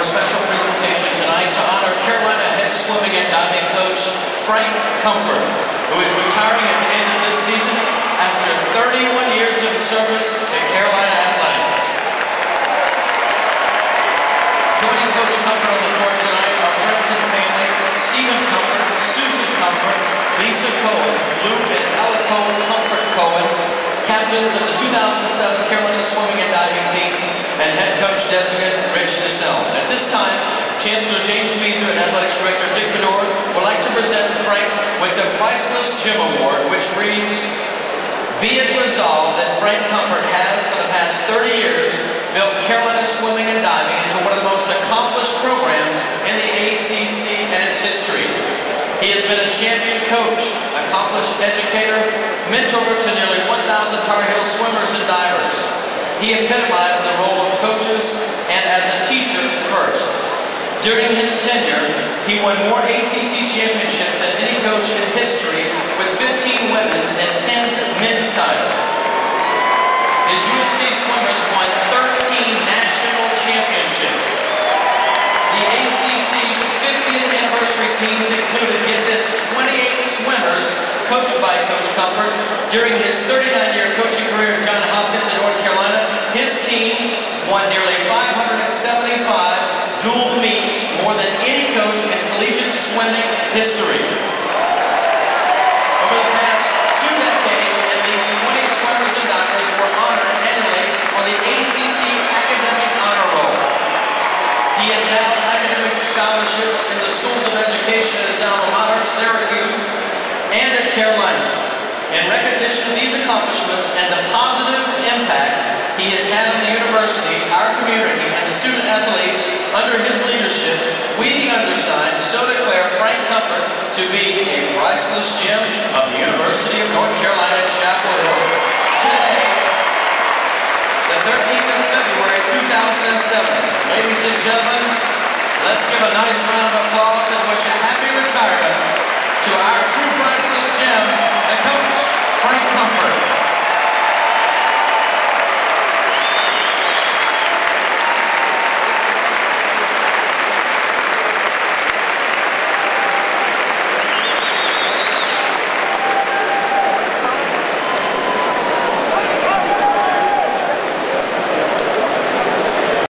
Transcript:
a special presentation tonight to honor Carolina head swimming and diving coach Frank Comfort, who is retiring at the end of this season after 31 years of service to Carolina Athletics. Joining Coach Comfort on the court tonight are friends and family Stephen Comfort, Susan Comfort, Lisa Cohen, Luke and Ella Cohen Comfort Cohen, captains of the 2007 Carolina Swimming and Diving time, Chancellor James Feather and Athletics Director Dick Baddour would like to present Frank with the Priceless Gem Award, which reads, Be it resolved that Frank Comfort has, for the past 30 years, built Carolina Swimming and Diving into one of the most accomplished programs in the ACC and its history. He has been a champion coach, accomplished educator, mentor to nearly 1,000 Tar Heel swimmers and divers. He epitomized the role of coaches and as a teacher first. During his tenure, he won more ACC championships than any coach in history with 15 women's and 10 men's titles. His UNC swimmers won 13 national championships. The ACC's 50th anniversary teams included, get this, 28 swimmers coached by Coach Comfort. During his 39-year coaching career at Johns Hopkins in North Carolina, his teams won nearly 575 dual meets, more than any coach in collegiate swimming history. Over the past two decades, at least 20 swimmers and divers were honored annually on the ACC Academic Honor Roll. He endowed academic scholarships in the schools of education at his alma mater, Syracuse, and at Carolina. In recognition of these accomplishments and the positive impact he has had on the university, our community, and the student athletes under his leadership, we, the undersigned, so declare Frank Comfort to be a priceless gem of the University of North Carolina at Chapel Hill. Today, the 13th of February 2007. Ladies and gentlemen, let's give a nice round of applause and wish a happy retirement to our true priceless gem,